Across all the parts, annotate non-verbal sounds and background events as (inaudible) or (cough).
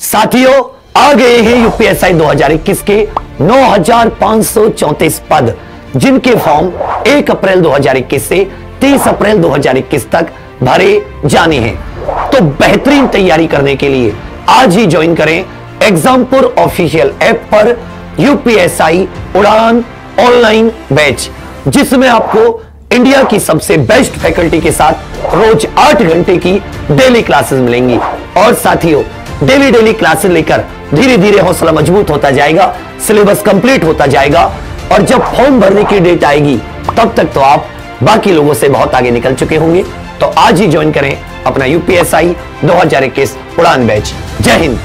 साथियों आ गए हैं यूपीएसआई 2021 के 9,534 पद जिनके फॉर्म 1 अप्रैल 2021 से 30 अप्रैल 2021 तक भरे जाने हैं। तो बेहतरीन तैयारी करने के लिए आज ही ज्वाइन करें एग्जामपुर ऑफिशियल ऐप पर यूपीएसआई उड़ान ऑनलाइन बैच जिसमें आपको इंडिया की सबसे बेस्ट फैकल्टी के साथ रोज आठ घंटे की डेली क्लासेस मिलेंगी। और साथियों डेली डेली क्लासेस लेकर धीरे धीरे हौसला मज़बूत होता जाएगा सिलेबस कंप्लीट होता जाएगा और जब फॉर्म भरने की डेट आएगी तब तक तो आप बाकी लोगों से बहुत आगे निकल चुके होंगे। तो आज ही ज्वाइन करें अपना यूपीएसआई 2021 उड़ान बैच। जय हिंद।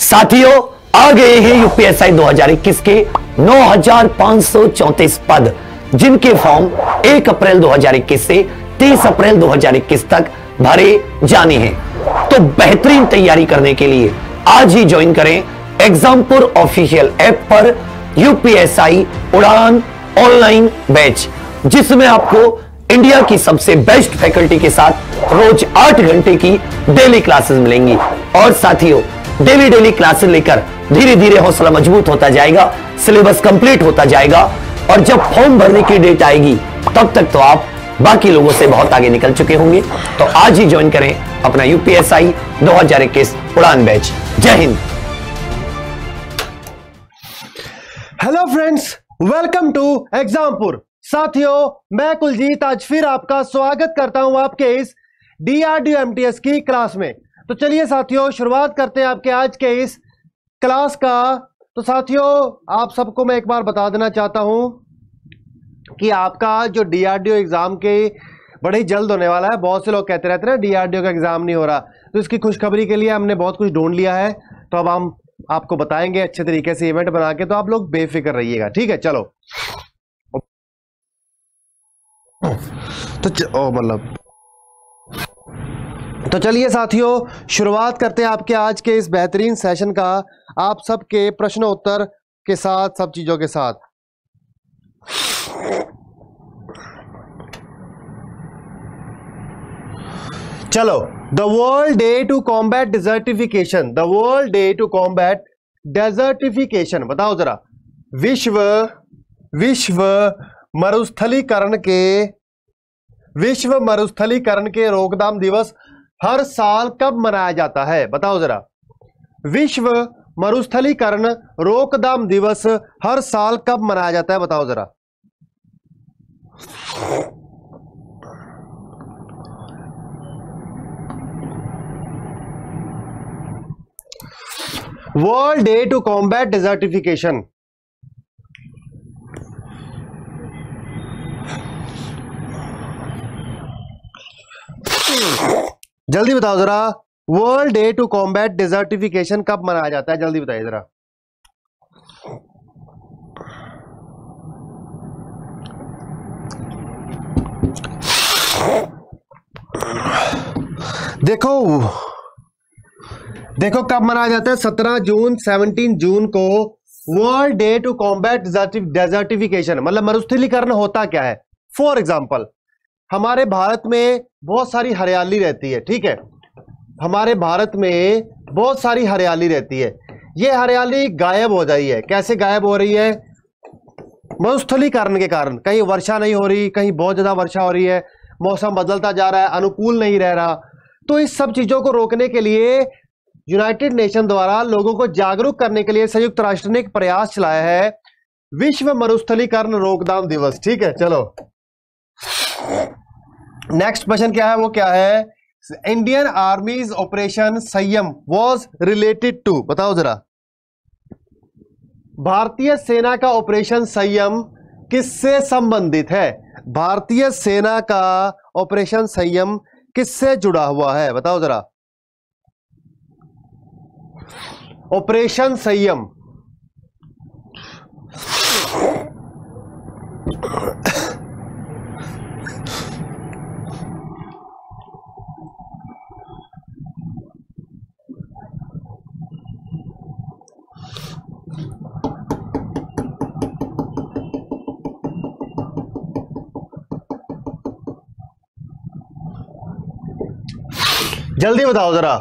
साथियों आ गए हैं यूपीएसआई 2021 के 9,534 पद जिनके फॉर्म 1 अप्रैल 2021 से 30 अप्रैल 2021 तक भरे जाने हैं। तो बेहतरीन तैयारी करने के लिए आज ही ज्वाइन करें एग्जामपुर ऑफिशियल ऐप पर यूपीएसआई उड़ान ऑनलाइन बैच जिसमें आपको इंडिया की सबसे बेस्ट फैकल्टी के साथ रोज आठ घंटे की डेली क्लासेस मिलेंगी। और साथियों डेली डेली क्लासेस लेकर धीरे धीरे हौसला मज़बूत होता जाएगा सिलेबस कंप्लीट होता जाएगा, और जब फॉर्म भरने की डेट आएगी, तब तक तो आप बाकी लोगों से बहुत आगे निकल चुके होंगे। तो आज ही ज्वाइन करें अपना यूपीएसआई 2021 उड़ान बैच। जय Hind. Hello friends welcome to Exampur साथियों, मैं कुलजीत, आज फिर आपका स्वागत करता हूँ आपके इस डीआरडीओ एमटीएस की क्लास में। तो चलिए साथियों, शुरुआत करते हैं आपके आज के इस क्लास का। तो साथियों, आप सबको मैं एक बार बता देना चाहता हूँ कि आपका जो डीआरडीओ एग्ज़ाम के बड़े ही जल्द होने वाला है, बहुत से लोग कहते रहते हैं डीआरडीओ का एग्ज़ाम नहीं हो रहा। तो इसकी खुशखबरी के लिए हमने बहुत कुछ ढूंढ लिया है। तो अब हम आपको बताएँगे अच्छे तरीके से इवेंट बना के तो आप लोग बेफिक्र रहिएगा, ठीक है? चलो। तो ओ मतलब। तो चलिए साथियों, शुरुआत करते हैं आपके आज के इस बेहतरीन सेशन का। आप सबके प्रश्नोत्तर के साथ, सब चीज़ों के साथ। चलो the world day to combat desertification the world day to combat desertification बताओ जरा। विश्व विश्व मरुस्थलीकरण के, विश्व मरुस्थलीकरण के रोकथाम दिवस हर साल कब मनाया जाता है, बताओ जरा। विश्व मरुस्थलीकरण रोकथाम दिवस हर साल कब मनाया जाता है, बताओ जरा। World day to combat desertification जल्दी बताओ जरा world day to combat desertification कब मनाया जाता है? जल्दी बताइए जरा। देखो। देखो कब मनाया जाता है? सत्रह जून सेवनटीन जून को world day to combat desertification मतलब मरुस्थलीकरण होता क्या है? फॉर एग्ज़ाम्पल हमारे भारत में बहुत सारी हरियाली रहती है, ठीक है? हमारे भारत में बहुत सारी हरियाली रहती है। ये हरियाली गायब हो जाई है। कैसे गायब हो रही है? मरुस्थलीकरण के कारण। कहीं वर्षा नहीं हो रही, कहीं बहुत ज़्यादा वर्षा हो रही है। मौसम बदलता जा रहा है, अनुकूल नहीं रह रहा। तो इस सब चीज़ों को रोकने के लिए यूनाइटेड नेशन द्वारा लोगों को जागरूक करने के लिए संयुक्त राष्ट्र ने एक प्रयास चलाया है। विश्व मरुस्थलीकरण रोकथाम दिवस, ठीक है, चलो। नेक्स्ट क्वेश्चन क्या है, वो क्या है? Indian army's operation Sanyam was related to बताओ जरा। भारतीय सेना का ऑपरेशन संयम किससे संबंधित है? भारतीय सेना का ऑपरेशन संयम किससे जुड़ा हुआ है? बताओ जरा। ऑपरेशन संयम। जल्दी बताओ जरा।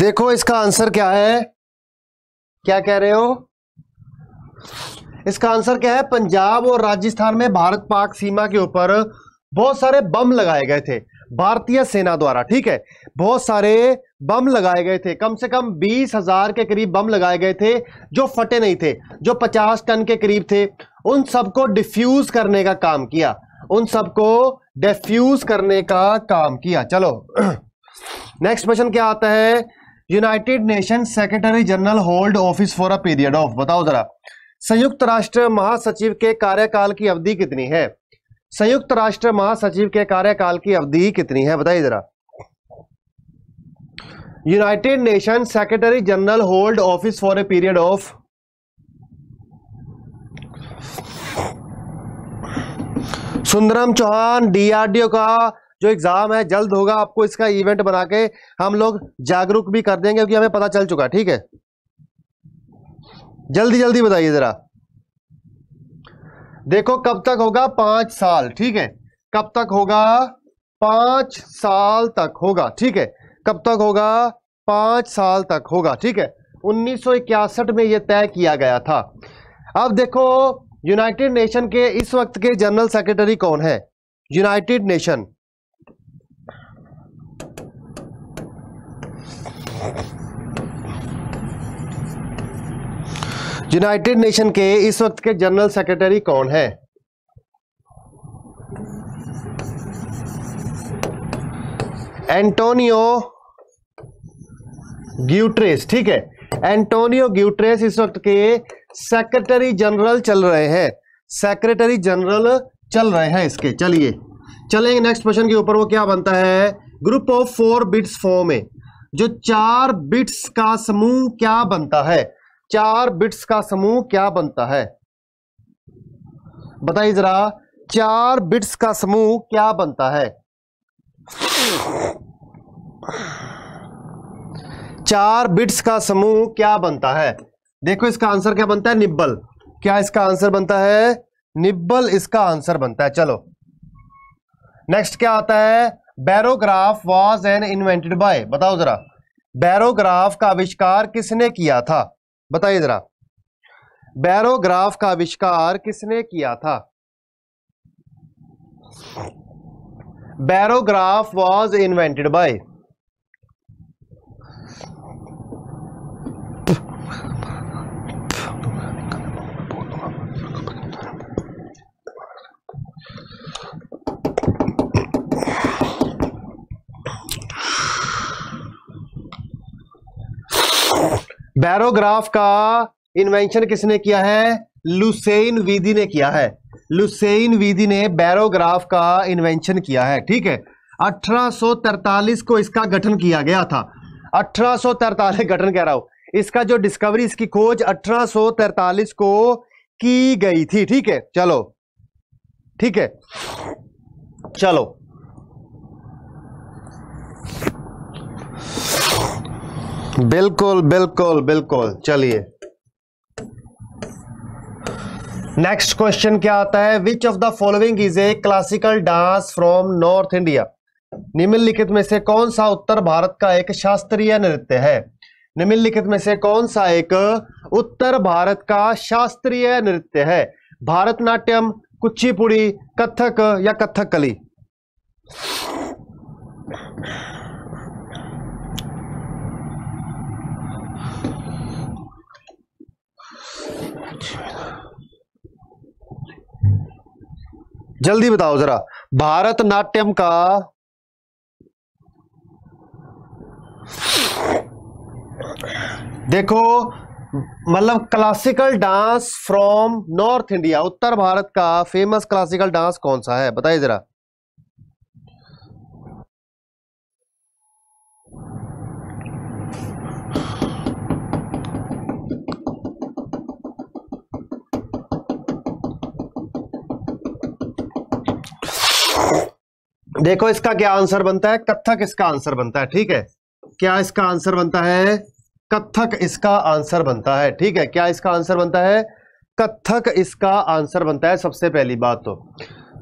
देखो, इसका आंसर क्या है? क्या कह रहे हो? इसका आंसर क्या है? पंजाब और राजस्थान में भारत पाक सीमा के ऊपर बहुत सारे बम लगाए गए थे। भारतीय सेना द्वारा, ठीक है? बहुत सारे बम लगाए गए थे, कम से कम बीस हज़ार के करीब बम लगाए गए थे जो फटे नहीं थे, जो पचास टन के करीब थे। उन सबको डिफ्यूज करने का काम किया, उन सबको डिफ्यूज करने का काम किया। चलो (clears throat) नेक्स्ट क्वेश्चन क्या आता है? United Nation secretary general hold office for a period of बताओ जरा। संयुक्त राष्ट्र महासचिव के कार्यकाल की अवधि कितनी है? संयुक्त राष्ट्र महासचिव के कार्यकाल की अवधि कितनी है? बताइए जरा। United Nation secretary general hold office for a period of Sundaram Chauhan DRDO का जो एग्ज़ाम है, जल्द होगा आपको इसका इवेंट बना के हम लोग जागरूक भी कर देंगे क्योंकि हमें पता चल चुका ठीक है? जल्दी जल्दी बताइए जरा। देखो कब तक होगा? पाँच साल, ठीक है? कब तक होगा? पाँच साल तक होगा, ठीक है? कब तक होगा? पाँच साल तक होगा, ठीक है? 1961 में यह तय किया गया था। अब देखो यूनाइटेड नेशन के इस वक्त के जनरल सेक्रेटरी कौन है? यूनाइटेड नेशन यूनाइटेड नेशन के इस वक्त के जनरल सेक्रेटरी कौन है? एंटोनियो ग्यूट्रेस, ठीक है? एंटोनियो ग्यूट्रेस इस वक्त के सेक्रेटरी जनरल चल रहे हैं। सेक्रेटरी जनरल चल रहे हैं इसके। चलिए, चलेंगे नेक्स्ट क्वेश्चन के ऊपर। वो क्या बनता है? Group of four bits form में। जो चार बिट्स का समूह क्या बनता है? चार बिट्स का समूह क्या बनता है? बताइए जरा, चार बिट्स का समूह क्या बनता है? चार बिट्स का समूह क्या बनता है? देखो इसका आंसर क्या बनता है? निब्बल। क्या इसका आंसर बनता है? निब्बल इसका आंसर बनता है। चलो। नेक्स्ट क्या आता है? Barograph was an invented by. बताओ जरा। बैरोग्राफ का आविष्कार किसने किया था? बताइए जरा। बैरोग्राफ का आविष्कार किसने किया था? Barograph was invented by barograph का इन्वेंशन किसने किया है? लुसेन वीदी ने किया है। लुसेन वीदी ने बैरोग्राफ का इन्वेंशन किया है, ठीक है? 1843 को इसका गठन किया गया था। 1843 गठन कह रहा हूँ। इसका जो डिस्कवरी इसकी खोज 1843 को की गई थी, ठीक है? चलो, ठीक है? चलो बिल्कुल बिल्कुल बिल्कुल। चलिए। नेक्स्ट क्वेश्चन क्या आता है? Which of the following is a classical dance from north India निम्नलिखित में से कौन सा उत्तर भारत का एक शास्त्रीय नृत्य है? निम्नलिखित में से कौन सा एक उत्तर भारत का शास्त्रीय नृत्य है? भारतनाट्यम, कुचिपुड़ी, कथक या कथकली? जल्दी बताओ जरा। भारतनाट्यम का देखो मतलब classical dance from north India उत्तर भारत का फ़ेमस क्लासिकल डांस कौन सा है? बताइए जरा। देखो इसका क्या आंसर बनता है कथक इसका आंसर बनता है, ठीक है? क्या इसका आंसर बनता है? कथक इसका आंसर बनता है, ठीक है? क्या इसका आंसर बनता है? कत्थक इसका आंसर बनता है, सबसे पहली बात तो।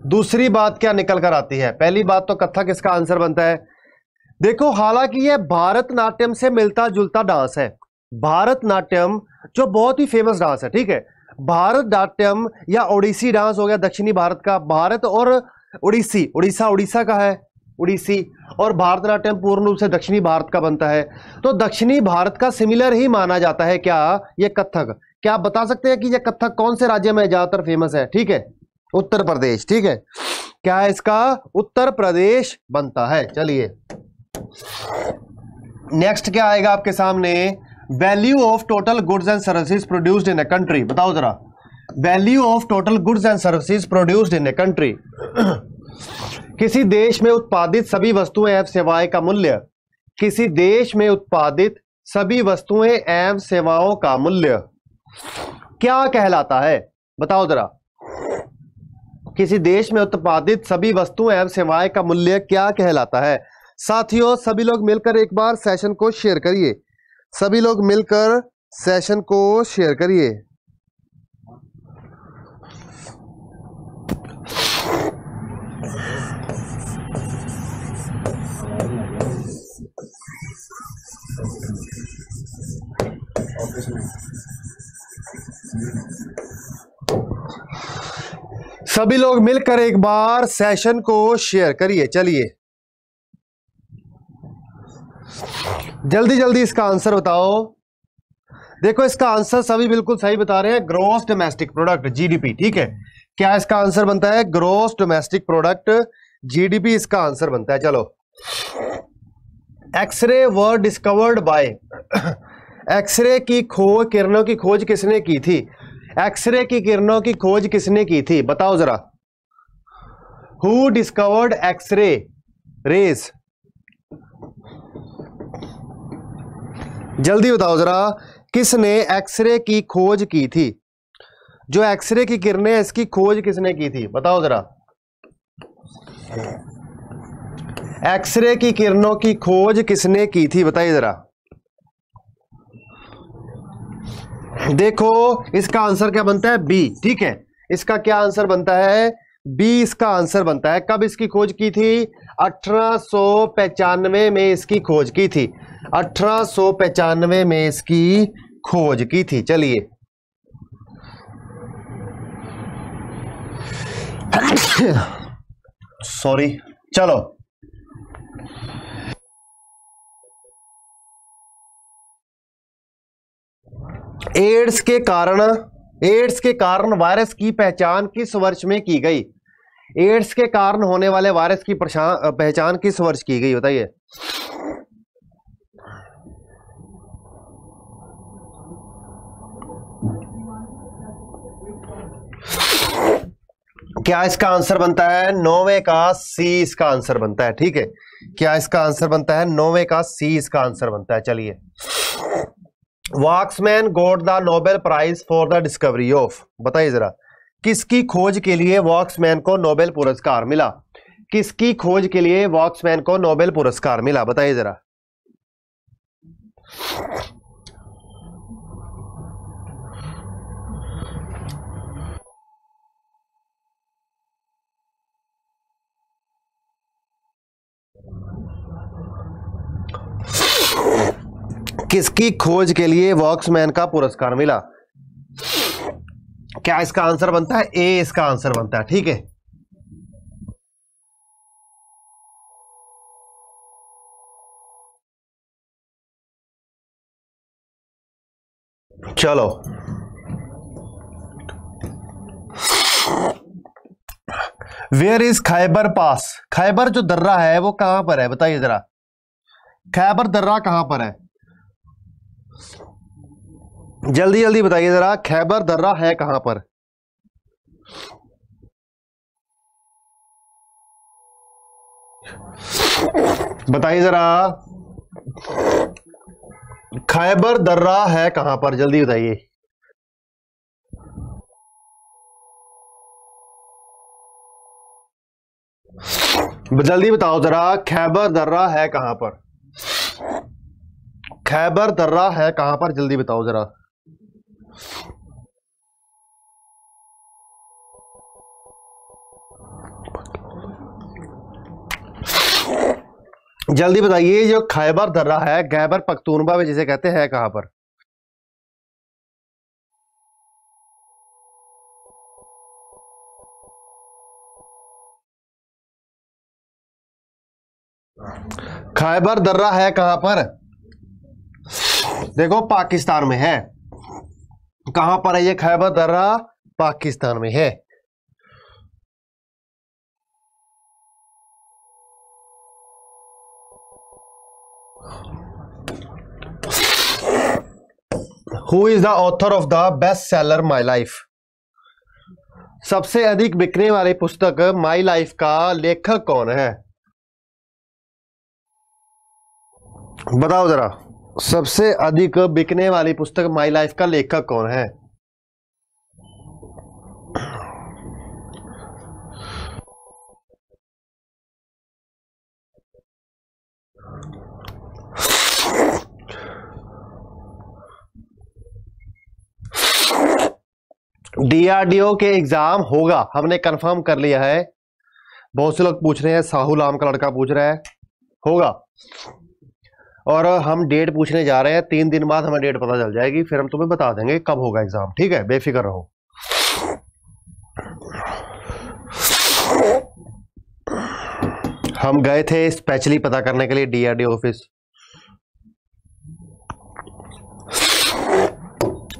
दूसरी बात क्या निकल कर आती है? पहली बात तो कथक इसका आंसर बनता है। देखो, हालाँकि यह भारतनाट्यम से मिलता जुलता डांस है। भारतनाट्यम जो बहुत ही फ़ेमस डांस है, ठीक है? भारतनाट्यम या ओडिसी डांस हो गया, दक्षिणी भारत का, भारत और उड़ीसी, उड़ीसा उड़ीसा का है, उड़ीसी। और भारतनाट्यम पूर्ण रूप से दक्षिणी भारत का बनता है। तो दक्षिणी भारत का सिमिलर ही माना जाता है क्या ये कथक? क्या आप बता सकते हैं कि यह कथक कौन से राज्य में ज़्यादातर फ़ेमस है? ठीक है? उत्तर प्रदेश, ठीक है? क्या है इसका उत्तर प्रदेश बनता है? चलिए। नेक्स्ट क्या आएगा आपके सामने? Value of total goods and services produced in a country बताओ जरा। Value of total goods and services produced in a country किसी देश में उत्पादित सभी वस्तुएँ एवं सेवाएँ का मूल्य। किसी देश में उत्पादित सभी वस्तुएँ एवं सेवाओं का मूल्य। क्या कहलाता है? बताओ जरा। किसी देश में उत्पादित सभी वस्तुएँ एवं सेवाएँ का मूल्य क्या कहलाता है? साथियों सभी लोग मिलकर एक बार सेशन को शेयर करिए। सभी लोग मिलकर सेशन को शेयर करिए। सभी लोग मिलकर एक बार सेशन को शेयर करिए, चलिए। जल्दी जल्दी इसका आंसर बताओ। देखो, इसका आंसर सभी बिल्कुल सही बता रहे हैं। ग्रोस डोमेस्टिक प्रोडक्ट जीडीपी ठीक है? क्या इसका आंसर बनता है? ग्रोस डोमेस्टिक प्रोडक्ट जीडीपी इसका आंसर बनता है। चलो। X ray were discovered by X ray की खोज किरणों की खोज किसने की थी? एक्सरे की किरणों की खोज किसने की थी? बताओ जरा। हु डिस्कवर्ड एक्सरे रेस जल्दी बताओ जरा। किसने एक्सरे की खोज की थी? जो एक्सरे की किरणें इसकी खोज किसने की थी? बताओ जरा। एक्सरे की किरणों की खोज किसने की थी? बताइए जरा। देखो, इसका आंसर क्या बनता है? बी ठीक है? इसका क्या आंसर बनता है? बी इसका आंसर बनता है। कब इसकी खोज की थी? अठारह में इसकी खोज की थी। अठारह में इसकी खोज की थी। चलिए सॉरी चलो। एड्स के कारण, एड्स के कारण वायरस की पहचान किस वर्ष में की गई? एड्स के कारण होने वाले वायरस की पहचान किस वर्ष की गई, बताइए। क्या इसका आंसर बनता है? नौवे का सी इसका आंसर बनता है, ठीक है? क्या इसका आंसर बनता है? नौवे का सी इसका आंसर बनता है, चलिए। Waksman got the Nobel prize for the discovery of बताइए जरा, किसकी खोज के लिए वॉक्समैन को नोबेल पुरस्कार मिला? किसकी खोज के लिए वॉक्समैन को नोबेल पुरस्कार मिला, बताइए जरा। किसकी खोज के लिए वॉक्समैन का पुरस्कार मिला? क्या इसका आंसर बनता है? ए, इसका आंसर बनता है, ठीक है? चलो। Where is Khyber pass Khyber जो दर्रा है, वो कहाँ पर है? बताइए जरा। खैबर दर्रा कहाँ पर है? जल्दी जल्दी बताइए जरा, खैबर दर्रा है कहाँ पर? बताइए जरा, खैबर दर्रा है कहाँ पर? जल्दी बताइए। जल्दी बताओ जरा, खैबर दर्रा है कहाँ पर? खैबर दर्रा है, कहाँ पर? जल्दी बताओ जरा। जल्दी बताइए, जो खैबर दर्रा है, गैबर पख्तूनबा में जिसे कहते हैं, कहाँ पर? खैबर दर्रा है, कहाँ पर? देखो, पाकिस्तान में है। कहाँ पर है ये खैबर दर्रा? पाकिस्तान में है। Who is the author of the best seller my life सबसे अधिक बिकने वाली पुस्तक माई लाइफ का लेखक कौन है? बताओ जरा। सबसे अधिक बिकने वाली पुस्तक माई लाइफ का लेखक कौन है? डीआरडीओ के एग्ज़ाम होगा। हमने कंफर्म कर लिया है। बहुत से लोग पूछ रहे हैं, साहू आम का लड़का पूछ रहा है। होगा। और हम डेट पूछने जा रहे हैं, तीन दिन बाद हमें डेट पता चल जाएगी, फिर हम तुम्हें बता देंगे कब होगा एग्ज़ाम ठीक है? बेफिक्र रहो। हम गए थे स्पेशली पता करने के लिए डीआरडी ऑफ़िस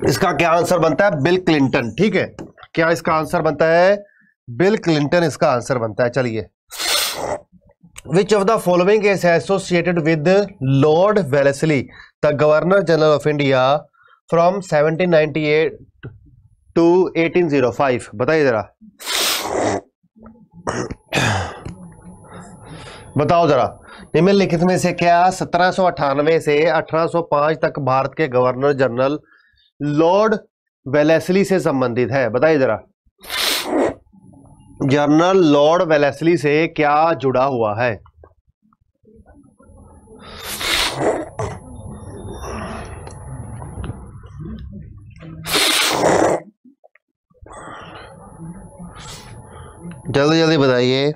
इसका क्या आंसर बनता है? बिल क्लिंटन ठीक है? क्या इसका आंसर बनता है? बिल क्लिंटन इसका आंसर बनता है, चलिए। Which of the following is associated with Lord Wellesley the governor general of India from 1798 to 1805 बताइए जरा। बताओ जरा। निम्नलिखित में से क्या सत्रह सो अठानवे से 1805 तक भारत के गवर्नर जनरल लॉर्ड वेलेसली से संबंधित है? बताइए जरा। जनरल लॉर्ड वेलेसली से क्या जुड़ा हुआ है? जल्दी जल्दी बताइए।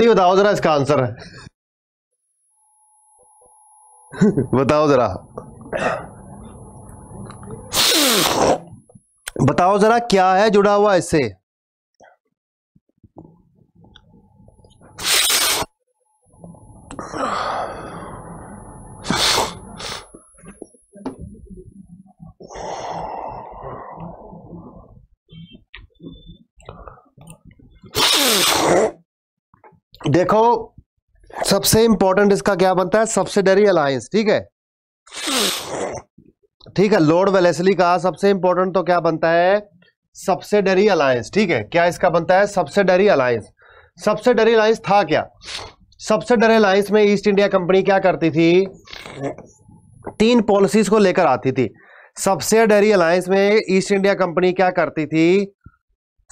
नहीं, बताओ जरा इसका आंसर है बताओ जरा. बताओ जरा क्या है जुड़ा हुआ इससे? देखो, सबसे इंपॉर्टेंट इसका क्या बनता है? सब्सिडरी अलायंस ठीक है? ठीक है लॉर्ड वेलेसली का सबसे इंपॉर्टेंट तो क्या बनता है? सब्सिडरी अलायंस ठीक है? क्या इसका बनता है? सब्सिडरी अलायंस सब्सिडरी अलायंस था क्या? सब्सिडरी अलायंस में ईस्ट इंडिया कंपनी क्या करती थी? तीन पॉलिसीज़ को लेकर आती थी। सब्सिडरी अलायंस में ईस्ट इंडिया कंपनी क्या करती थी?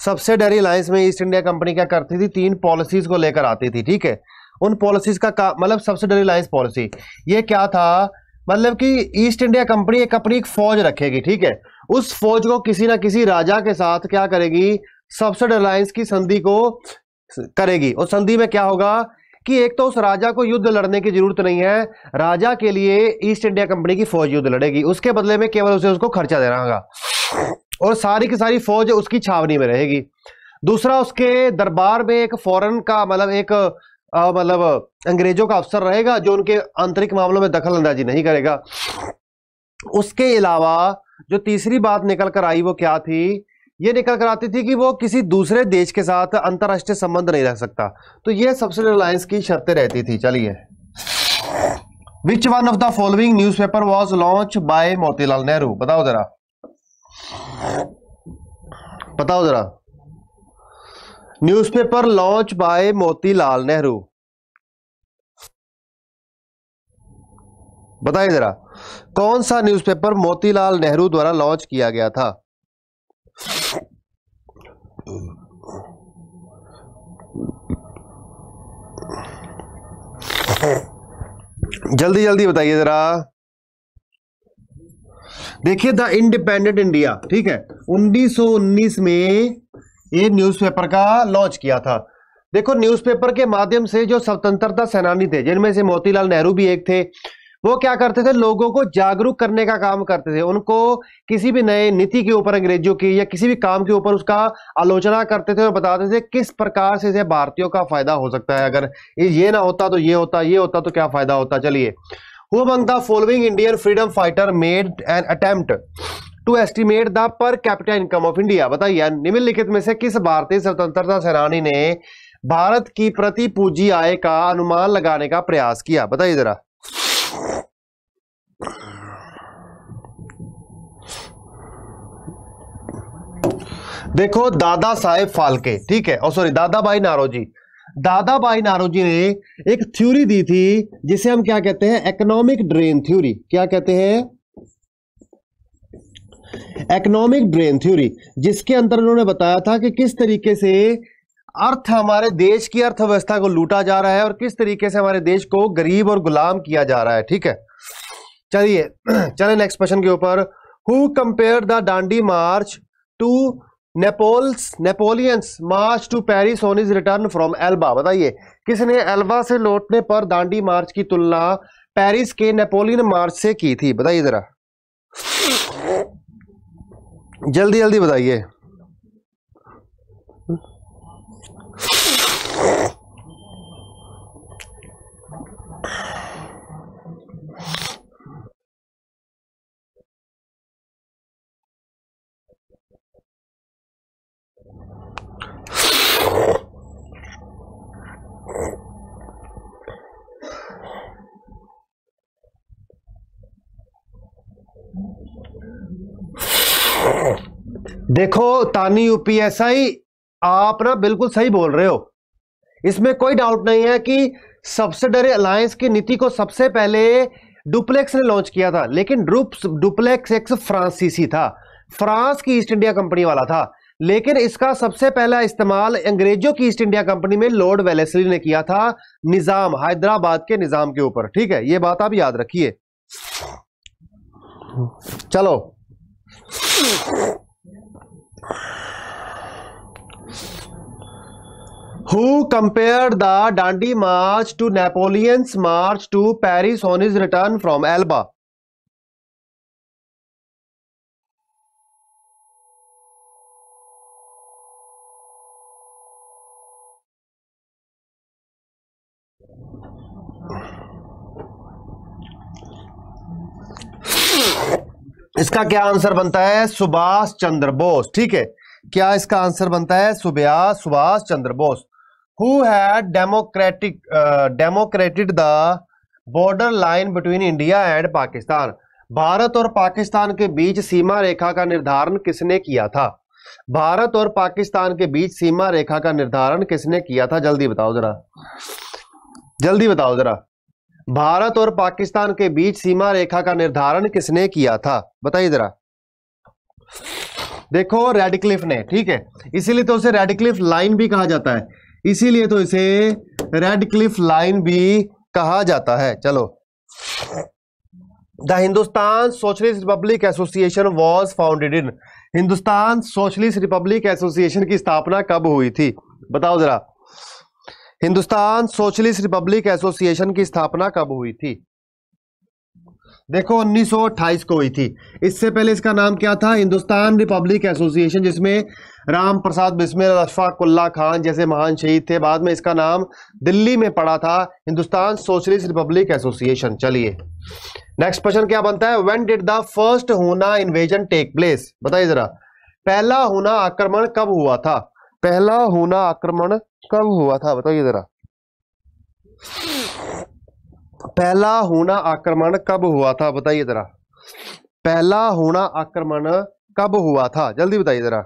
सब्सिडरी अलायंस में ईस्ट इंडिया कंपनी क्या करती थी? तीन पॉलिसीज़ को लेकर आती थी, ठीक है? उन पॉलिसीज़ का मतलब सब्सिडरी अलायंस पॉलिसी ये क्या था? मतलब कि ईस्ट इंडिया कंपनी एक अपनी एक फौज रखेगी, ठीक है? उस फौज को किसी ना किसी राजा के साथ क्या करेगी? सब्सिडी अलायंस की संधि को करेगी। और संधि में क्या होगा? कि एक तो उस राजा को युद्ध लड़ने की ज़रूरत नहीं है। राजा के लिए ईस्ट इंडिया कंपनी की फौज युद्ध लड़ेगी। उसके बदले में केवल उसे उसको खर्चा देना होगा। और सारी की सारी फौज उसकी छावनी में रहेगी। दूसरा, उसके दरबार में एक फॉरन का मतलब एक मतलब अंग्रेज़ों का अफसर रहेगा, जो उनके आंतरिक मामलों में दखल अंदाजी नहीं करेगा। उसके अलावा जो तीसरी बात निकल कर आई वो क्या थी? ये निकल कर आती थी कि वो किसी दूसरे देश के साथ अंतरराष्ट्रीय संबंध नहीं रख सकता। तो ये सबसे रिलायंस की शर्तें रहती थी। चलिए। Which one of the following news paper was launch by Motilal Nehru बताओ जरा। बताओ जरा। Newspaper launch by Motilal Nehru. बताइए जरा, कौन सा न्यूज़पेपर मोतीलाल नेहरू द्वारा लॉन्च किया गया था? जल्दी जल्दी बताइए जरा। देखिए, द इंडिपेंडेंट इंडिया, ठीक है? 1919 में ये न्यूज़पेपर का लॉन्च किया था। देखो, न्यूज़पेपर के माध्यम से जो स्वतंत्रता सेनानी थे, जिनमें से मोतीलाल नेहरू भी एक थे, वो क्या करते थे? लोगों को जागरूक करने का काम करते थे। उनको किसी भी नए नीति के ऊपर, अंग्रेज़ों की या किसी भी काम के ऊपर उसका आलोचना करते थे और बताते थे किस प्रकार से इसे भारतीयों का फ़ायदा हो सकता है। अगर ये ना होता तो ये होता ये होता तो क्या फ़ायदा होता? चलिए। Indian freedom fighter made an attempt to estimate the per capita income of India बताइए, निम्नलिखित में से किस भारतीय स्वतंत्रता सेनानी ने भारत की प्रति पूंजी आय का अनुमान लगाने का प्रयास किया? बताइए जरा। देखो, दादा साहेब फालके, ठीक है? और सॉरी दादा भाई नारोजी। दादा भाई नारोजी ने एक थ्योरी दी थी, जिसे हम क्या कहते हैं? इकोनॉमिक ड्रेन थ्योरी क्या कहते हैं? इकोनॉमिक ड्रेन थ्योरी जिसके अंदर उन्होंने बताया था कि किस तरीके से अर्थ हमारे देश की अर्थव्यवस्था को लूटा जा रहा है और किस तरीके से हमारे देश को गरीब और गुलाम किया जा रहा है, ठीक है? चलिए, चले नेक्स्ट क्वेश्चन के ऊपर। Who compare the Dandi march to Naples Napoleon's march to Paris on is return from Elba बताइए, किसने एल्बा से लौटने पर दांडी मार्च की तुलना पेरिस के नेपोलियन मार्च से की थी? बताइए जरा। जल्दी जल्दी बताइए। देखो तानी यूपीएसआई आप ना बिल्कुल सही बोल रहे हो। इसमें कोई डाउट नहीं है कि सब्सिडरी अलायंस की नीति को सबसे पहले डुप्लेक्स ने लॉन्च किया था, लेकिन डुप्लेक्स एक फ्रांसीसी था। फ्रांस की ईस्ट इंडिया कंपनी वाला था, लेकिन इसका सबसे पहला इस्तेमाल अंग्रेज़ों की ईस्ट इंडिया कंपनी में लॉर्ड वेलेसली ने किया था, निज़ाम, हैदराबाद के निज़ाम के ऊपर। ठीक है, ये बात आप याद रखिए। चलो। Who compared the Dandi March to Napoleon's march to Paris on his return from Elba? इसका क्या आंसर बनता है? सुभाष चंद्र बोस। ठीक है? क्या इसका आंसर बनता है? Subhash Subhash Chandra Bose. Who had democratic demarcated the border line between India and Pakistan Bharat और पाकिस्तान के बीच सीमा रेखा का निर्धारण किसने किया था? भारत और पाकिस्तान के बीच सीमा रेखा का निर्धारण किसने किया था? जल्दी बताओ जरा। जल्दी बताओ जरा। भारत और पाकिस्तान के बीच सीमा रेखा का निर्धारण किसने किया था? बताइए जरा। देखो रेडिक्लिफ ने, ठीक है? इसीलिए तो उसे रेडिक्लिफ लाइन भी कहा जाता है। इसीलिए तो इसे रेडक्लिफ लाइन भी कहा जाता है। चलो। The Hindustan Socialist Republic Association was founded in Hindustan Socialist Republic Association की स्थापना कब हुई थी? बताओ जरा। हिंदुस्तान सोशलिस्ट रिपब्लिक एसोसिएशन की स्थापना कब हुई थी? देखो 1928 को हुई थी। इससे पहले इसका नाम क्या था? हिंदुस्तान रिपब्लिक एसोसिएशन, जिसमें राम प्रसाद बिस्मिल, अशफाक उल्ला खान जैसे महान शहीद थे। बाद में इसका नाम दिल्ली में पड़ा था, हिंदुस्तान सोशलिस्ट रिपब्लिक एसोसिएशन। चलिए, नेक्स्ट क्वेश्चन क्या बनता है? When did the first Huna invasion take place बताइए जरा। पहला हुना आक्रमण कब हुआ था? पहला हुना आक्रमण कब हुआ था, बताइए जरा। पहला होना आक्रमण कब हुआ था, बताइए जरा। पहला होना आक्रमण कब हुआ था, जल्दी बताइए जरा।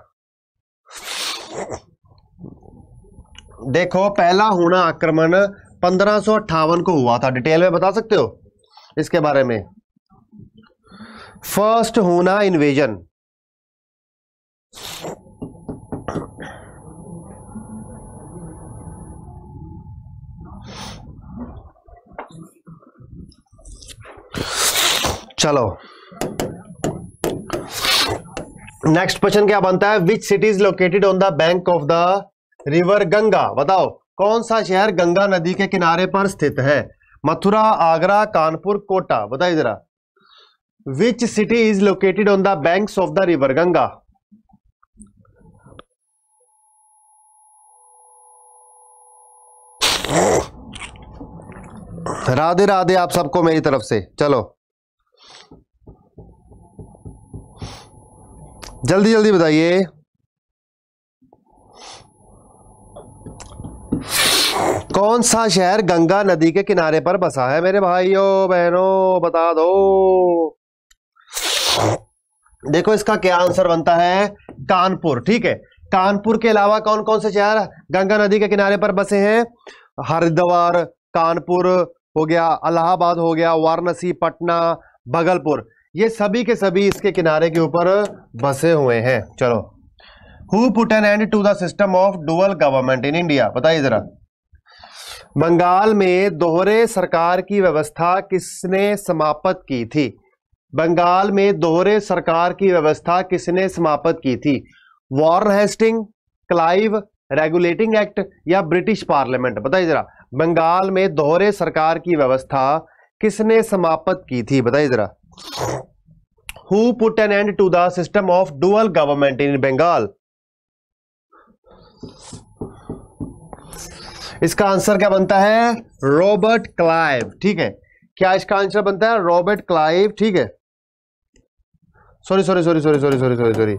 देखो, पहला होना आक्रमण पंद्रह को हुआ था, डिटेल में बता सकते हो इसके बारे में? फ़र्स्ट होना इन्वेजन चलो। नेक्स्ट क्वेश्चन क्या बनता है? Which city is located on the bank of the river Ganga बताओ कौन सा शहर गंगा नदी के किनारे पर स्थित है? मथुरा, आगरा, कानपुर, कोटा, बताइए जरा। Which city is located on the banks of the river Ganga Radhe Radhe, आप सबको मेरी तरफ़ से। चलो। जल्दी जल्दी बताइए। कौन सा शहर गंगा नदी के किनारे पर बसा है? मेरे भाइयों, बहनों, बता दो। देखो, इसका क्या आंसर बनता है? कानपुर, ठीक है? कानपुर के अलावा कौन कौन से शहर गंगा नदी के किनारे पर बसे हैं? हरिद्वार, कानपुर हो गया इलाहाबाद हो गया, वाराणसी, पटना, भगलपुर। ये सभी के सभी इसके किनारे के ऊपर बसे हुए हैं। चलो। Who put an end to the system of dual government in India बताइए जरा। बंगाल में दोहरे सरकार की व्यवस्था किसने समाप्त की थी? बंगाल में दोहरे सरकार की व्यवस्था किसने समाप्त की थी? Warren Hasting Clive regulating act या ब्रिटिश पार्लियामेंट बताइए जरा। बंगाल में दोहरे सरकार की व्यवस्था किसने समाप्त की थी? बताइए जरा। Who put an end to the system of dual government in Bengal? इसका आंसर क्या बनता है? रॉबर्ट क्लाइव ठीक है। क्या इसका आंसर बनता है? रॉबर्ट क्लाइव ठीक है। Sorry sorry sorry sorry sorry sorry sorry sorry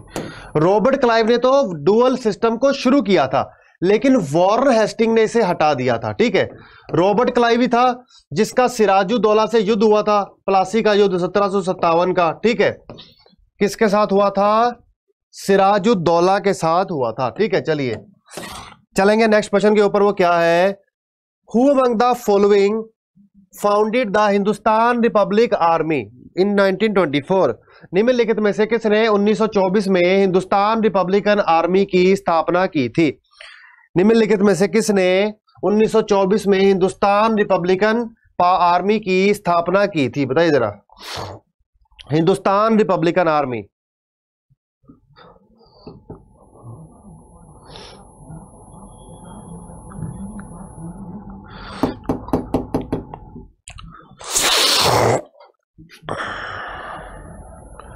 Robert Clive ने तो डुअल सिस्टम को शुरू किया था। लेकिन वॉर्न हेस्टिंग ने इसे हटा दिया था, ठीक है? रॉबर्ट क्लाइवी था, जिसका सिराजुद्दौला से युद्ध हुआ था, प्लासी का युद्ध सत्रह का, ठीक है? किसके साथ हुआ था? सिराजुद्दौला के साथ हुआ था, ठीक है? चलिए। चलेंगे नेक्स्ट क्वेश्चन के ऊपर, वो क्या है? Who the following founded the Hindustan republic army in 1924 निम्नलिखित में से किसने 1924 में हिंदुस्तान रिपब्लिकन आर्मी की स्थापना की थी? निम्नलिखित में से किसने 1924 में हिंदुस्तान रिपब्लिकन आर्मी की स्थापना की थी? बताइए जरा। Hindustan republican army.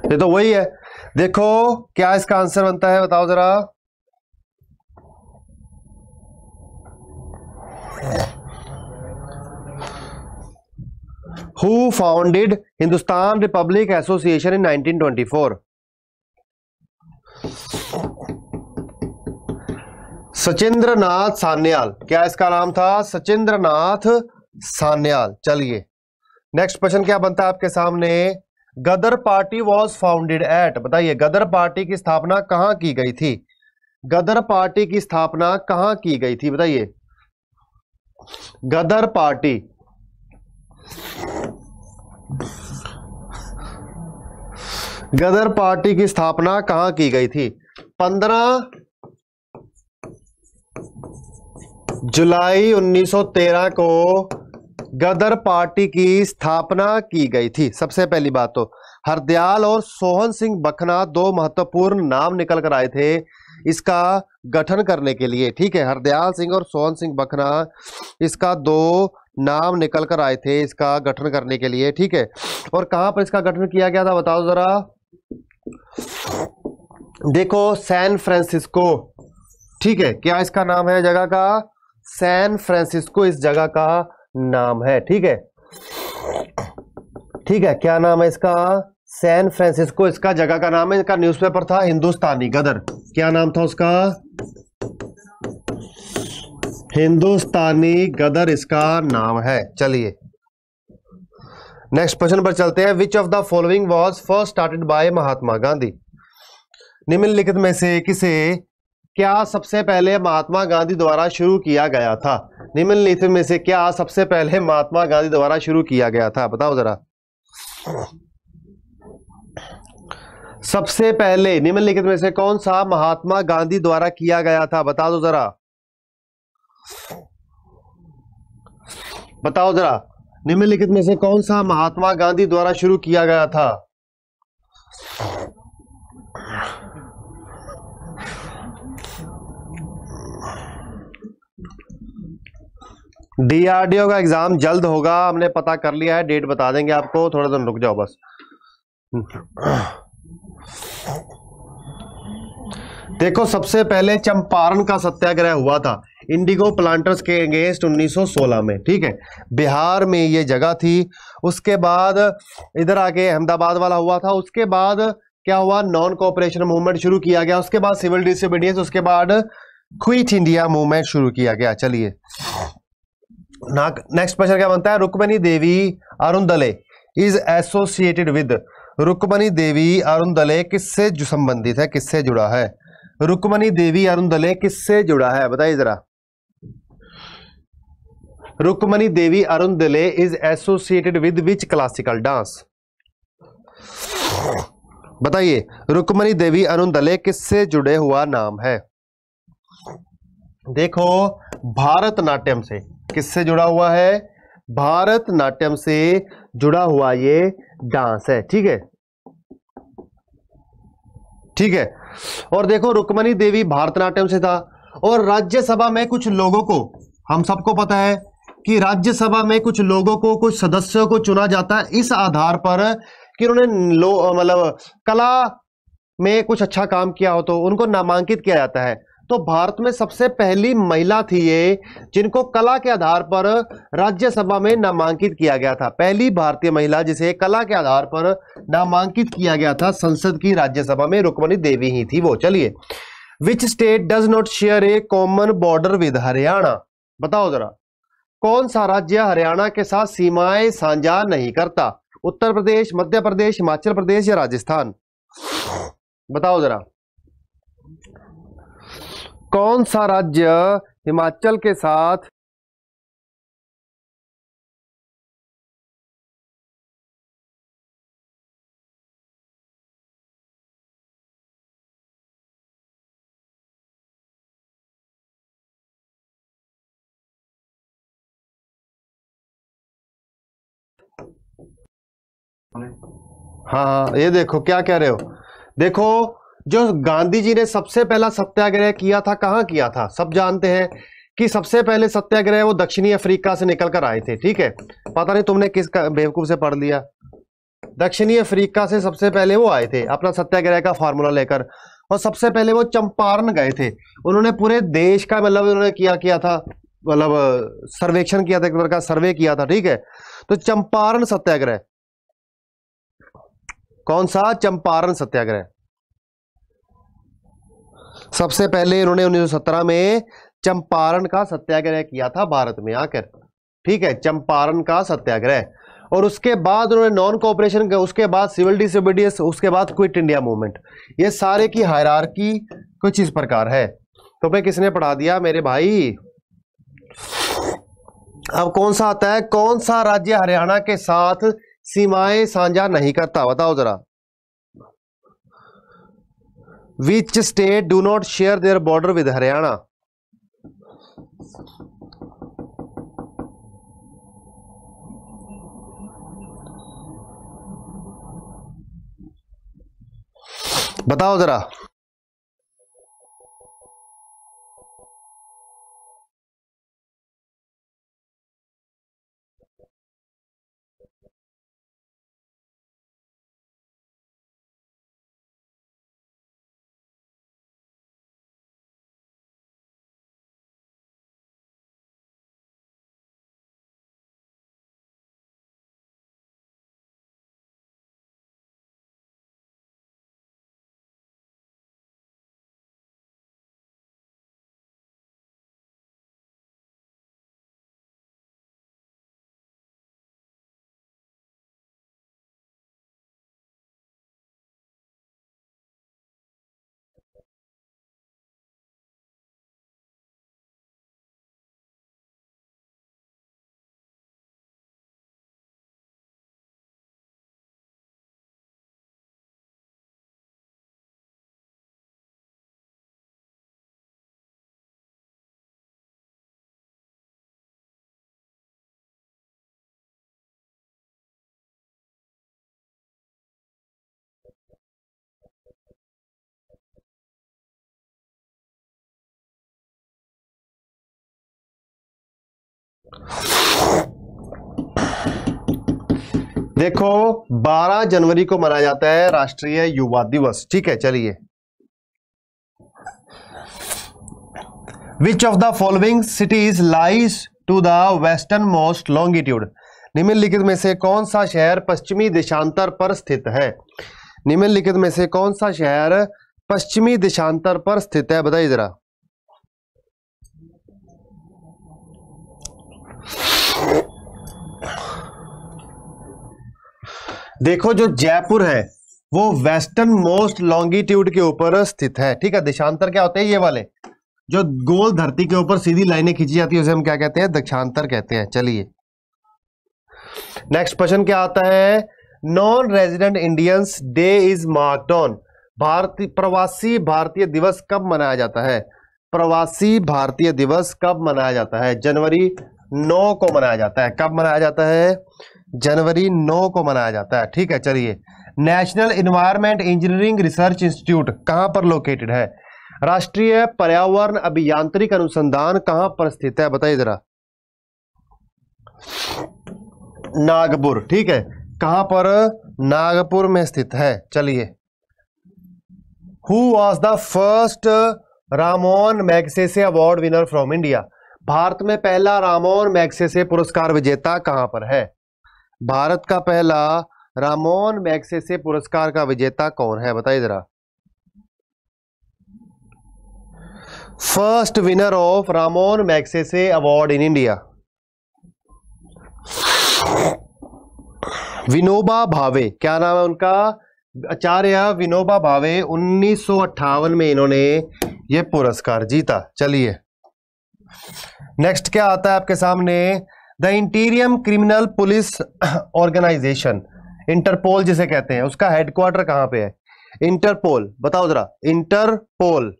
ये तो वही है। देखो, क्या इसका आंसर बनता है? बताओ जरा। Who founded Hindustan Republic Association in 1924 Sachindra Nath Sanyal. क्या इसका नाम था? सचिंद्र नाथ सान्याल। चलिए। नेक्स्ट क्वेश्चन क्या बनता है आपके सामने? Ghadar party was founded at बताइए, गदर पार्टी की स्थापना कहाँ की गई थी? गदर पार्टी की स्थापना कहाँ की गई थी? बताइए। गदर पार्टी। गदर पार्टी की स्थापना कहाँ की गई थी? पंद्रह जुलाई 1913 को गदर पार्टी की स्थापना की गई थी। सबसे पहली बात तो हरदयाल और सोहन सिंह बखना दो महत्वपूर्ण नाम निकल कर आए थे इसका गठन करने के लिए। ठीक है, हरदयाल सिंह और सोहन सिंह बखना इसका दो नाम निकल कर आए थे इसका गठन करने के लिए, ठीक है? और कहाँ पर इसका गठन किया गया था, बताओ जरा। देखो, सैन फ्रांसिस्को, ठीक है? क्या इसका नाम है जगह का? सैन फ्रांसिस्को इस जगह का नाम है, ठीक है? ठीक है, क्या नाम है इसका? सैन फ्रांसिस्को इसका जगह का नाम है इसका न्यूज़पेपर था हिंदुस्तानी गदर। क्या नाम था उसका? हिंदुस्तानी गदर इसका नाम है। चलिए। नेक्स्ट क्वेश्चन पर चलते हैं। Which of the following was first started by Mahatma Gandhi? निम्नलिखित में से किसे क्या सबसे पहले महात्मा गांधी द्वारा शुरू किया गया था? निम्नलिखित में से क्या सबसे पहले महात्मा गांधी द्वारा शुरू किया गया था? बताओ जरा। सबसे पहले, निम्नलिखित में से कौन सा महात्मा गांधी द्वारा किया गया था? बता दो जरा। बताओ जरा, निम्नलिखित में से कौन सा महात्मा गांधी द्वारा शुरू किया गया था? डीआरडीओ का एग्ज़ाम जल्द होगा, हमने पता कर लिया है डेट बता देंगे आपको, थोड़ा दिन रुक जाओ बस। देखो, सबसे पहले चंपारण का सत्याग्रह हुआ था। इंडिगो प्लांटर्स के अगेंस्ट 1916 में, ठीक है? बिहार में ये जगह थी। उसके बाद इधर आके अहमदाबाद वाला हुआ था। उसके बाद क्या हुआ? नॉन कोऑपरेशन मूवमेंट शुरू किया गया। उसके बाद सिविल डिसोबीडियंस उसके बाद क्विट इंडिया मूवमेंट शुरू किया गया। चलिए। नेक्स्ट क्वेश्चन क्या बनता है? Rukmini Devi Arundale is associated with Rukmini Devi Arundale किससे संबंधित है? किससे जुड़ा है? रुक्मणी देवी अरुणदले किससे जुड़ा है? बताइए जरा। Rukmini Devi Arundale is associated with which classical dance बताइए, रुक्मणी देवी अरुण दले किससे जुड़े हुआ नाम है? देखो, भारतनाट्यम से किससे जुड़ा हुआ है? भारतनाट्यम से जुड़ा हुआ ये डांस है, ठीक है? ठीक है? और देखो, रुक्मणी देवी भारतनाट्यम से था। और राज्यसभा में कुछ लोगों को, हम सबको पता है कि राज्यसभा में कुछ लोगों को, कुछ सदस्यों को चुना जाता है इस आधार पर कि उन्होंने मतलब कला में कुछ अच्छा काम किया हो तो उनको नामांकित किया जाता है। तो भारत में सबसे पहली महिला थी ये जिनको कला के आधार पर राज्यसभा में नामांकित किया गया था। पहली भारतीय महिला जिसे कला के आधार पर नामांकित किया गया था संसद की राज्यसभा में, रुक्मणी देवी ही थी वो। चलिए which state does not share a common border with Haryana बताओ जरा। कौन सा राज्य हरियाणा के साथ सीमाएँ साझा नहीं करता? उत्तर प्रदेश, मध्य प्रदेश, हिमाचल प्रदेश या राजस्थान? बताओ जरा। कौन सा राज्य हिमाचल के साथ हाँ हाँ ये देखो, क्या कह रहे हो? देखो, जो गांधी जी ने सबसे पहला सत्याग्रह किया था, कहाँ किया था? सब जानते हैं कि सबसे पहले सत्याग्रह वो दक्षिणी अफ्रीका से निकल कर आए थे, ठीक है? पता नहीं तुमने किस बेवकूफ़ से पढ़ लिया। दक्षिणी अफ्रीका से सबसे पहले वो आए थे, अपना सत्याग्रह का फार्मूला लेकर। और सबसे पहले वो चंपारण गए थे। उन्होंने पूरे देश का मतलब उन्होंने किया किया था मतलब सर्वेक्षण किया था, एक प्रकार सर्वे किया था, ठीक है? तो चंपारण सत्याग्रह। कौन सा चंपारण सत्याग्रह? सबसे पहले इन्होंने 1917 में चंपारण का सत्याग्रह किया था भारत में आकर। ठीक है, चंपारण का सत्याग्रह। और उसके बाद उन्होंने नॉन कोऑपरेशन उसके बाद सिविल डिसोबीडियंस उसके बाद क्विट इंडिया मूवमेंट ये सारे की हायरार्की कुछ इस प्रकार है। तो भाई किसने पढ़ा दिया मेरे भाई? अब कौन सा आता है? कौन सा राज्य हरियाणा के साथ सीमाएँ साझा नहीं करता। बताओ जरा। Which state do not share their border with Haryana बताओ जरा। देखो 12 जनवरी को मनाया जाता है राष्ट्रीय युवा दिवस। ठीक है, चलिए। Which of the following cities lies to the western most longitude निम्नलिखित में से कौन सा शहर पश्चिमी देशांतर पर स्थित है? निम्नलिखित में से कौन सा शहर पश्चिमी देशांतर पर स्थित है? बताइए जरा। देखो जो जयपुर है, वो वेस्टर्न मोस्ट लॉन्गिट्यूड के ऊपर स्थित है। ठीक है, देशांतर क्या होते हैं? ये वाले। जो गोल धरती के ऊपर सीधी लाइनें खींची जाती है, उसे हम क्या कहते हैं? दक्षांतर कहते हैं। चलिए। नेक्स्ट क्वेश्चन क्या आता है? Non resident Indians day is marked on भारतीय प्रवासी भारतीय दिवस कब मनाया जाता है? प्रवासी भारतीय दिवस कब मनाया जाता है? जनवरी नौ को मनाया जाता है। कब मनाया जाता है? जनवरी नौ को मनाया जाता है। ठीक है, चलिए। National environment engineering research institute कहाँ पर लोकेटेड है? राष्ट्रीय पर्यावरण अभियांत्रिक अनुसंधान कहाँ पर स्थित है? बताइए जरा। नागपुर, ठीक है। कहाँ पर नागपुर में स्थित है? चलिए। Who was the first Ramon Magsaysay award winner from India Bharat में पहला रामोन मैगसेसे पुरस्कार विजेता कहाँ पर है? भारत का पहला रामोन मैगसेसे पुरस्कार का विजेता कौन है? बताइए जरा। First winner of Ramon Magsaysay award in India Vinoba Bhave, क्या नाम है उनका? आचार्य विनोबा भावे, उन्नीस सौ अट्ठावन में इन्होंने ये पुरस्कार जीता। चलिए। नेक्स्ट क्या आता है आपके सामने? The interim criminal police organization, Interpol जिसे कहते हैं, उसका हेडक्वार्टर कहाँ पे है? इंटरपोल, बताओ जरा, इंटरपोल।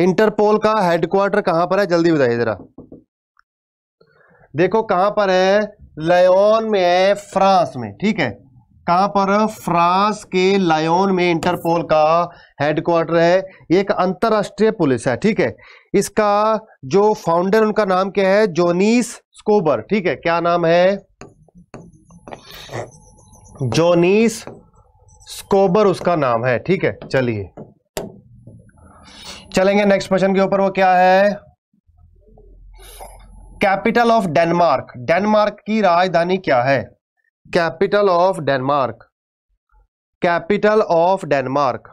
इंटरपोल का हेडक्वार्टर कहाँ पर है? जल्दी बताइए जरा। देखो कहाँ पर है? लयोन में है, फ्रांस में, ठीक है? कहाँ पर? फ्रांस के लायोन में इंटरपोल का हेडक्वार्टर है। एक अंतरराष्ट्रीय पुलिस है, ठीक है? इसका जो फाउंडर उनका नाम क्या है? जोनीस स्कोबर, ठीक है? क्या नाम है? जोनीस स्कोबर उसका नाम है, ठीक है? चलिए। चलेंगे नेक्स्ट क्वेश्चन के ऊपर, वो क्या है? कैपिटल ऑफ़ डेनमार्क डेनमार्क की राजधानी क्या है? Capital of Denmark capital of Denmark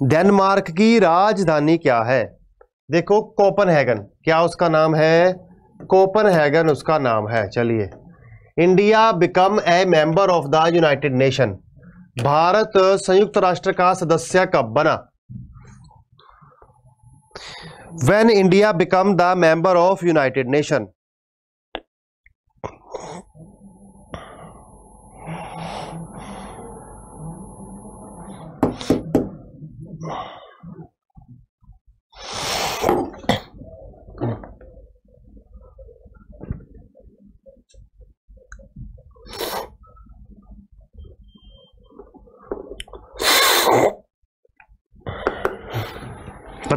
Denmark की राजधानी क्या है? देखो कोपनहेगन क्या उसका नाम है? कोपनहेगन उसका नाम है। चलिए। India become a member of the United Nation Bharat संयुक्त राष्ट्र का सदस्य कब बना? When India become the member of United Nation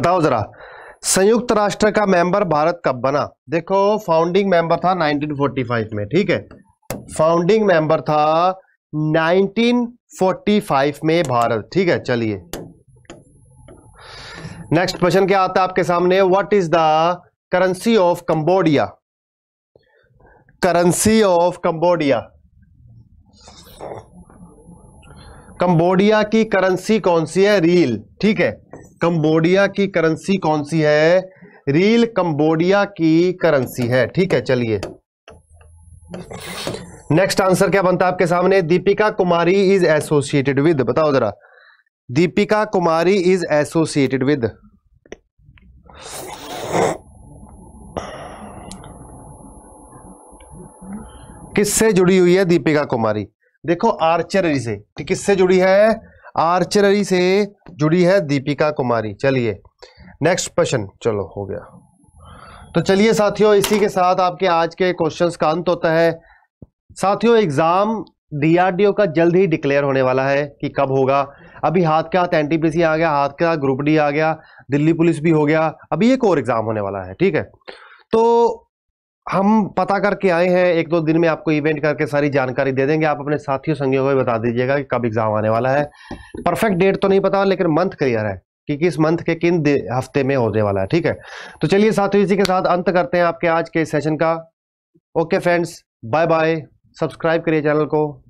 बताओ जरा। संयुक्त राष्ट्र का मेंबर भारत कब बना? देखो फाउंडिंग मेंबर था 1945 में, ठीक है? फाउंडिंग मेंबर था 1945 में भारत, ठीक है? चलिए। नेक्स्ट क्वेश्चन क्या आता है आपके सामने? What is the currency of Cambodia currency of Cambodia Cambodia की करेंसी कौन सी है? रील ठीक है? कंबोडिया की करेंसी कौन सी है? रील कंबोडिया की करेंसी है। ठीक है, चलिए। नेक्स्ट आंसर क्या बनता है आपके सामने? Deepika Kumari is associated with बताओ जरा। Deepika Kumari is associated with किससे जुड़ी हुई है दीपिका कुमारी? देखो, आर्चरी से। किससे जुड़ी है? आर्चरी से जुड़ी है दीपिका कुमारी। चलिए नेक्स्ट क्वेश्चन चलो, हो गया। तो चलिए साथियों, इसी के साथ आपके आज के क्वेश्चंस का अंत होता है। साथियों एग्ज़ाम डीआरडीओ का जल्द ही डिक्लेयर होने वाला है कि कब होगा। अभी हाथ के हाथ एनटीपीसी आ गया, हाथ के हाथ ग्रुप डी आ गया, दिल्ली पुलिस भी हो गया। अभी एक और एग्ज़ाम होने वाला है, ठीक है? तो हम पता करके आए हैं एक दो दिन में आपको इवेंट करके सारी जानकारी दे देंगे। आप अपने साथियों संगियों को भी बता दीजिएगा कि कब एग्ज़ाम आने वाला है। परफेक्ट डेट तो नहीं पता लेकिन मंथ क्लियर है कि किस मंथ के किन हफ़्ते में होने वाला है ठीक है? तो चलिए साथियों इसी के साथ अंत करते हैं आपके आज के सेशन का। Okay friends bye bye subscribe करिए चैनल को।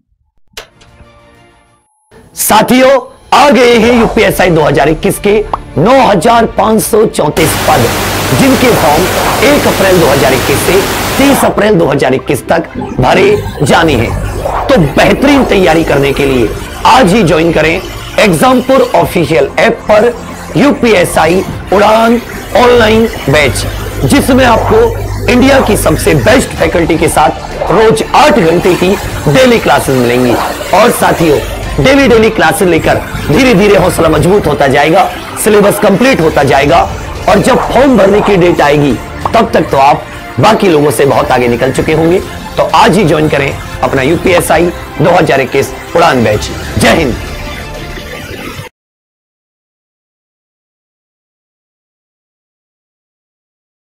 साथियों आ गए हैं यूपीएसआई 2021 के 9,534 पद। जिनके फॉर्म 1 अप्रैल 2021 से 30 अप्रैल 2021 तक भरे जाने हैं। तो बेहतरीन तैयारी करने के लिए आज ही ज्वाइन करें एग्जामपुर ऑफिशियल ऐप पर यूपीएसआई उड़ान ऑनलाइन बैच जिसमें आपको इंडिया की सबसे बेस्ट फैकल्टी के साथ रोज आठ घंटे की डेली क्लासेस मिलेंगी। और साथियों डेली डेली क्लासेस लेकर धीरे धीरे हौसला मज़बूत होता जाएगा सिलेबस कंप्लीट होता जाएगा और जब फॉर्म भरने की डेट आएगी, तब तक तो आप बाकी लोगों से बहुत आगे निकल चुके होंगे। तो आज ही ज्वाइन करें अपना यूपीएसआई 2021 उड़ान बैच। जय हिंद।